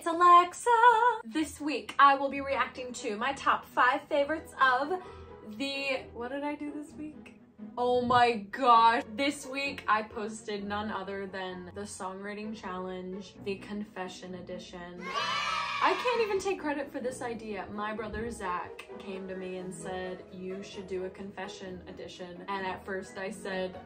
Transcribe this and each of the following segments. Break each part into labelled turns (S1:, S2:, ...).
S1: it's Alexa. This week I will be reacting to my top five favorites of the, what did I do this week? Oh my gosh. This week I posted none other than the songwriting challenge, the confession edition. I can't even take credit for this idea. My brother Zach came to me and said, you should do a confession edition. And at first I said,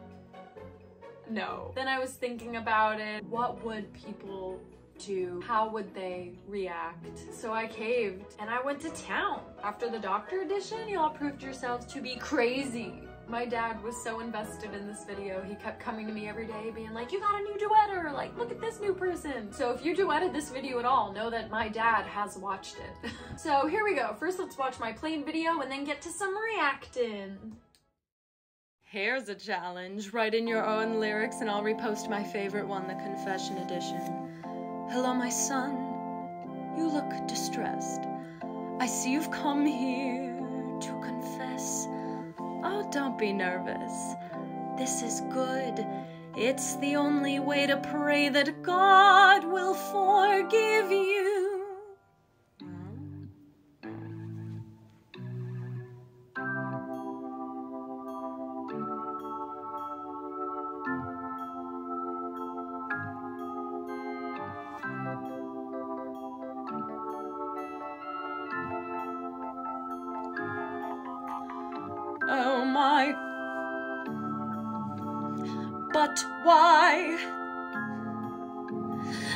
S1: no. Then I was thinking about it. What would people do? How would they react? So I caved and I went to town. After the doctor edition, y'all proved yourselves to be crazy. My dad was so invested in this video. He kept coming to me every day being like, you got a new duetter, like look at this new person. So if you duetted this video at all, know that my dad has watched it. so here we go. First let's watch my plain video and then get to some reacting. Here's a challenge. Write in your own lyrics and I'll repost my favorite one, the confession edition. Hello, my son. You look distressed. I see you've come here to confess. Oh, don't be nervous. This is good. It's the only way to pray that God will forgive you. But why?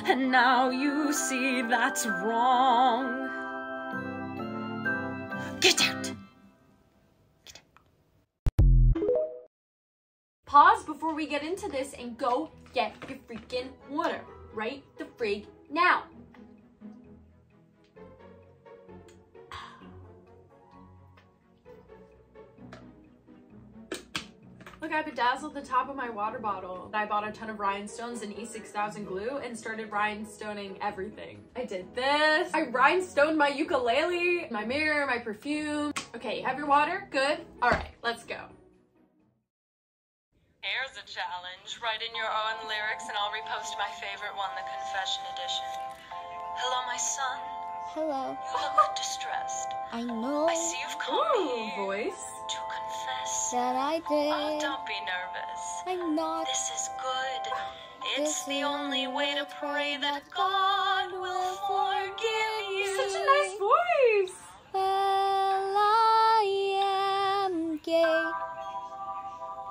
S1: And now you see that's wrong. Get out! Pause before we get into this and go get your freaking water. Right the frig now. Look, I bedazzled the top of my water bottle. I bought a ton of rhinestones and E6000 glue and started rhinestoning everything. I did this. I rhinestoned my ukulele, my mirror, my perfume. Okay, you have your water? Good. All right, let's go. Here's a challenge. Write in your own lyrics and I'll repost my favorite one, the confession edition. Hello, my son.
S2: Hello.
S1: You look distressed.
S2: I know
S1: I see you've come
S3: Ooh,
S1: here
S3: voice.
S1: to confess.
S2: that I
S1: Oh,
S2: did.
S1: don't be nervous.
S2: I'm not.
S1: This is good. It's
S2: This
S1: the only way to pray that
S2: that
S1: God will forgive you.
S3: Such a nice voice.
S2: Well, I am gay.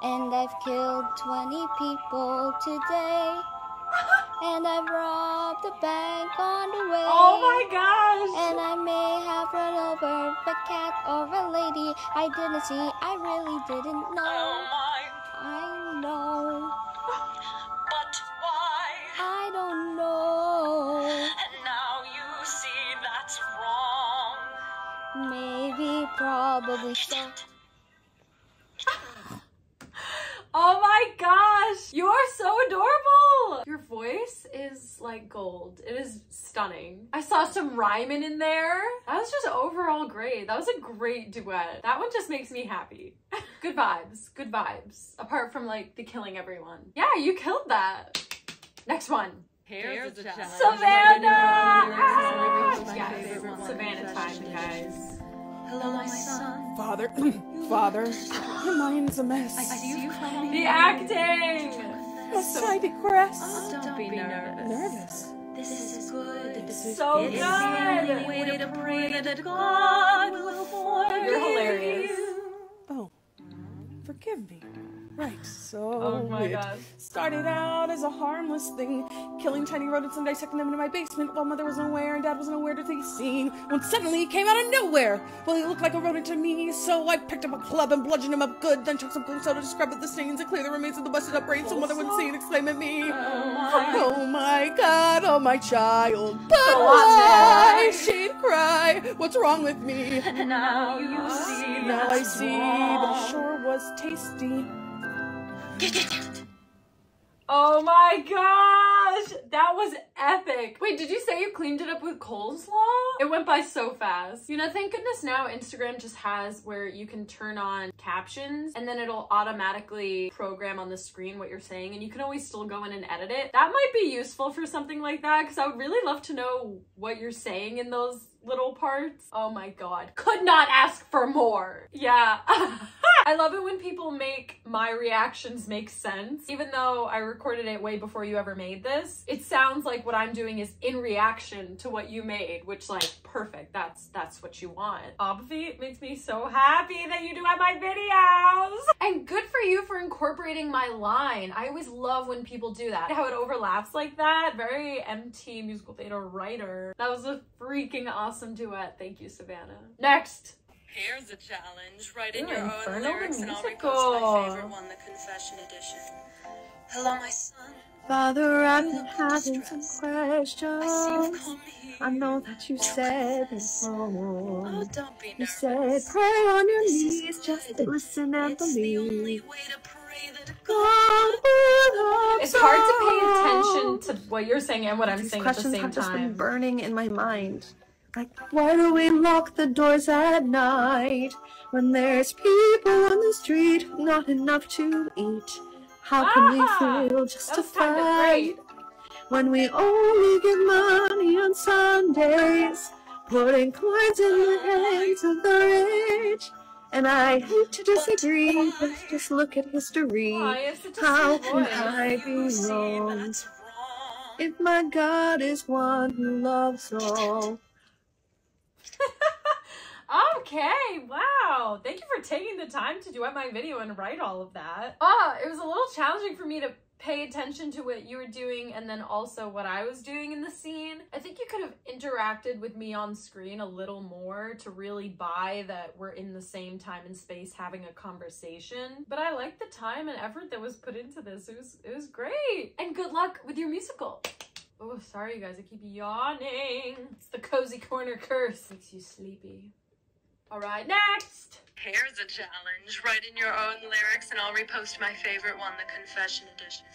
S2: And I've killed 20 people today. And I've robbed a bank on the way.
S3: Oh my gosh.
S2: And I may have run over a cat or a lady I didn't see. I really didn't know.
S1: Oh my,
S2: I know.
S1: but why?
S2: I don't know.
S1: And now you see that's wrong.
S2: Maybe, probably so.
S3: Oh my gosh. You are so adorable. Your voice is like gold. It is stunning. I saw some rhyming in there. That was just overall great. That was a great duet. That one just makes me happy. good vibes. Good vibes. Apart from like the killing everyone. Yeah, you killed that. Next one.
S1: Here's a challenge.
S3: Savannah!
S1: Ah!
S3: Yes, Savannah time, guys.
S1: Hello, my son.
S4: Father, father, your mind's a mess.
S1: I see you coming.
S3: The acting!
S4: Must I digress?
S1: Oh, don't be nervous.
S4: Nervous.
S1: This is good.
S3: So
S1: It's the only
S3: good!
S1: way to pray that God will forgive
S3: You're hilarious.
S1: you.
S4: Oh, forgive me. Right, so
S3: Oh my
S4: it
S3: god.
S4: started out as a harmless thing, killing tiny rodents and dissecting them into my basement while mother wasn't aware and dad wasn't aware to be seen. When suddenly he came out of nowhere. Well, he looked like a rodent to me, so I picked up a club and bludgeoned him up good, then took some glue soda to scrub up the stains and clear the remains of the busted up brain so mother would see and exclaim at me. Oh my oh god, oh my child. But
S3: So
S4: why she'd cry? What's wrong with me?
S1: And now you see
S4: Now I see, but sure was tasty.
S3: Oh my gosh! That was epic. Wait, did you say you cleaned it up with coleslaw? It went by so fast. You know, thank goodness now Instagram just has where you can turn on captions and then it'll automatically program on the screen what you're saying and you can always still go in and edit it. That might be useful for something like that because I would really love to know what you're saying in those little parts. Oh my god. Could not ask for more. Yeah. I love it when people make my reactions make sense. Even though I recorded it way before you ever made this, it sounds like what I'm doing is in reaction to what you made, which like perfect. That's that's what you want. Obvi makes me so happy that you do at my videos. And good for you for incorporating my line. I always love when people do that. How it overlaps like that. Very MT musical theater writer. That was a freaking awesome duet. Thank you, Savannah. Next.
S1: Here's a challenge. Write in
S3: Ooh,
S1: your own
S3: Infernal the
S1: lyrics and I'll
S3: musical.
S1: repost my favorite one, the Confession Edition. Hello, my son.
S5: Father, I've been having some
S1: distressed. I
S5: questions. I know that you said
S1: confess.
S5: before.
S1: Oh, don't be
S5: You said, pray on your
S1: This
S5: knees, just listen and
S1: It's
S5: believe.
S1: way to pray that
S5: God will
S3: It's hard to pay attention to what you're saying and what I'm
S5: These
S3: saying at the same time.
S5: questions
S3: same
S5: have just been
S3: time.
S5: burning in my mind. Like, why do we lock the doors at night when there's people on the street, not enough to eat? How can
S3: Ah,
S5: we feel
S3: That was kind of
S5: justified when we only get money on Sundays, putting coins in the hands of the rich? And I hate to disagree, but just look at history.
S3: Aw, you have such a
S5: How can. I be
S1: see
S5: wrong?
S1: that's wrong.
S5: If my God is one who loves all.
S3: Okay, wow. Thank you for taking the time to duet my video and write all of that. Ah, it was a little challenging for me to pay attention to what you were doing and then also what I was doing in the scene. I think you could have interacted with me on screen a little more to really buy that we're in the same time and space having a conversation. But I like the time and effort that was put into this. It was it was great. And good luck with your musical. Oh, sorry you guys, I keep yawning. It's the cozy corner curse. Makes you sleepy. All right, next.
S1: Here's a challenge. Write in your own lyrics and I'll repost my favorite one, the Confession Edition.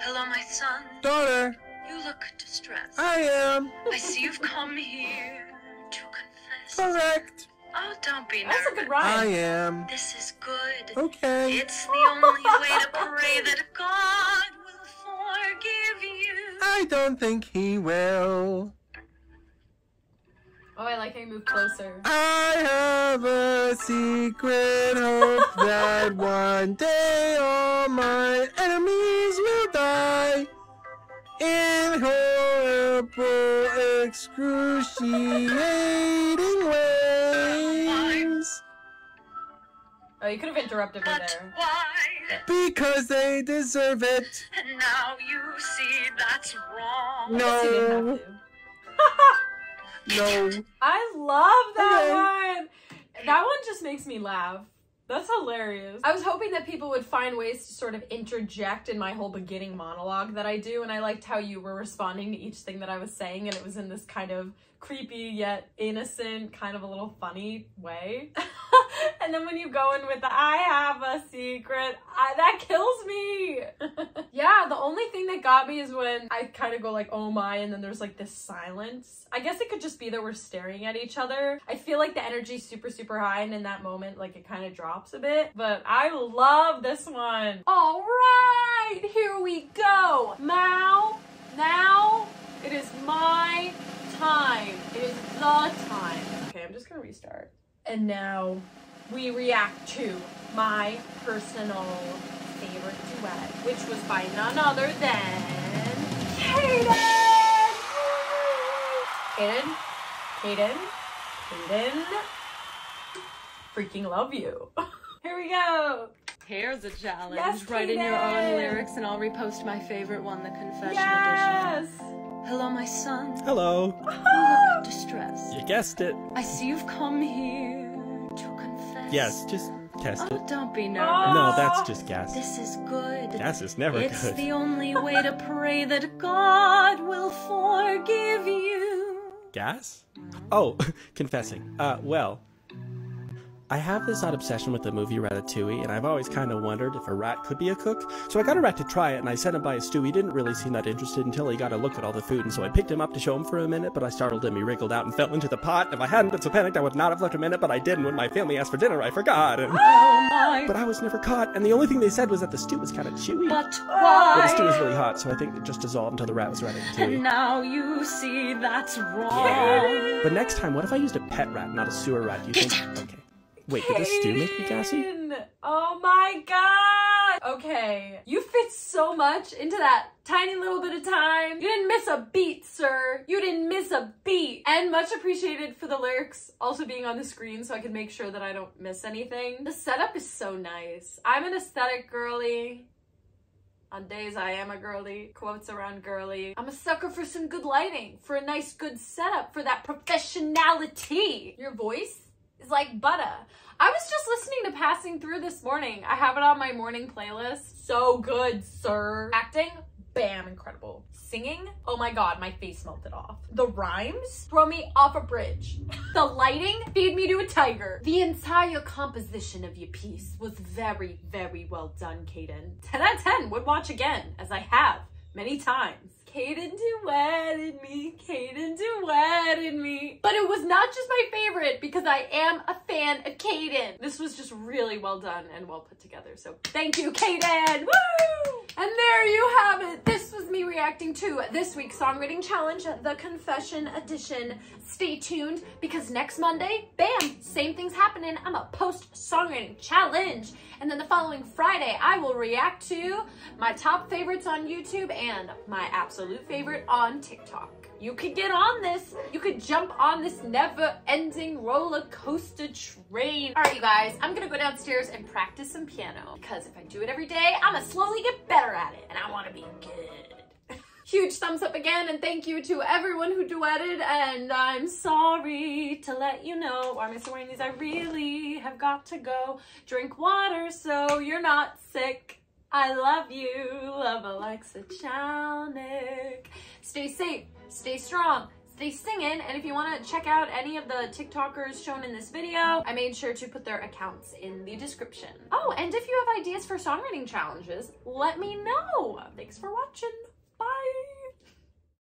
S1: Hello, my son.
S6: Daughter,
S1: You look distressed.
S6: I am
S1: I see you've come here to confess.
S6: correct.
S1: Oh, don't be
S3: That's a
S1: nervous.
S3: good
S6: I am
S1: This is good.
S6: okay.
S1: It's the only way to pray that God will forgive you.
S6: I don't think he will.
S3: Oh, I like how you move closer.
S6: I have a secret hope that one day all my enemies will die in horrible, excruciating ways.
S3: Oh, you could have interrupted me
S1: But
S3: there.
S1: why?
S6: Because they deserve it.
S1: And now you see that's wrong.
S3: I guess you didn't
S6: No, no.
S3: I love that
S6: Okay.
S3: one. That one just makes me laugh. That's hilarious. I was hoping that people would find ways to sort of interject in my whole beginning monologue that I do, and I liked how you were responding to each thing that I was saying, and it was in this kind of creepy yet innocent, kind of a little funny way. and then when you go in with the I have a secret, I, that kills me. yeah, the only thing that got me is when I kind of go like, oh my, and then there's like this silence. I guess it could just be that we're staring at each other. I feel like the energy's super, super high, and in that moment, like it kind of drops a bit. But I love this one. All right, here we go. Now, now it is my time. It is the time. Okay, I'm just gonna restart. And now we react to my personal favorite duet, which was by none other than Kaden! Kaden? Kaden? Kaden? Freaking love you. Here we go.
S1: Here's a challenge.
S3: Yes,
S1: Write in your own lyrics and I'll repost my favorite one, the Confession
S3: Yes!
S1: Edition. Hello, my son.
S6: Hello.
S1: You look distressed.
S6: You guessed it.
S1: I see you've come here to confess.
S6: Yes, just test it.
S1: Oh, don't be nervous.
S6: No, that's just gas.
S1: This is good.
S6: Gas is never
S1: it's
S6: good.
S1: the only way to pray that God will forgive you.
S6: Gas? Oh, confessing. Uh, well, I have this odd obsession with the movie Ratatouille, and I've always kind of wondered if a rat could be a cook. So I got a rat to try it, and I sent him by a stew. He didn't really seem that interested until he got a look at all the food, and so I picked him up to show him for a minute, but I startled him. He wriggled out and fell into the pot. If I hadn't been so panicked, I would not have left him in it, but I did, and when my family asked for dinner, I forgot. And... Oh but I was never caught, and the only thing they said was that the stew was kind of chewy.
S7: But
S6: But the stew was really hot, so I think it just dissolved until the rat was
S7: And
S6: Ratatouille.
S7: now you see that's wrong.
S6: But next time, what if I used a pet rat, not a sewer rat? You think? Okay. Wait, did this stew make me gassy?
S3: Oh my god! Okay, you fit so much into that tiny little bit of time. You didn't miss a beat, sir. You didn't miss a beat. And much appreciated for the lyrics also being on the screen so I can make sure that I don't miss anything. The setup is so nice. I'm an aesthetic girly. On days I am a girly, quotes around girly. I'm a sucker for some good lighting, for a nice good setup, for that professionality. Your voice is like butter. I was just listening to Passing Through this morning. I have it on my morning playlist. So good, sir. Acting, bam, incredible. Singing, oh my god, my face melted off. The rhymes, throw me off a bridge. The lighting, feed me to a tiger. The entire composition of your piece was very, very well done, Kaden. 10 out of 10, would watch again, as I have many times. Kaden duetted me, Kaden duetted me. But it was not just my favorite because I am a fan of Kaden. This was just really well done and well put together. So thank you, Kaden. Woo! And there you have it. This was me reacting to this week's songwriting challenge, the confession edition. Stay tuned because next Monday, bam, same thing's happening. I'm a post songwriting challenge. And then the following Friday, I will react to my top favorites on YouTube and my absolute favorite on TikTok. You could get on this. You could jump on this never ending roller coaster train. All right, you guys, I'm gonna go downstairs and practice some piano because if I do it every day, I'm gonna slowly get better at it and I wanna be good. Huge thumbs up again and thank you to everyone who duetted and I'm sorry to let you know, why am I still wearing these? I really have got to go drink water so you're not sick. I love you, love Alexa Chalnick. Stay safe, stay strong, stay singing, and if you want to check out any of the TikTokers shown in this video, I made sure to put their accounts in the description. Oh, and if you have ideas for songwriting challenges, let me know. Thanks for watching.